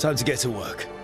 Time to get to work.